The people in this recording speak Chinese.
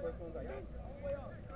There's.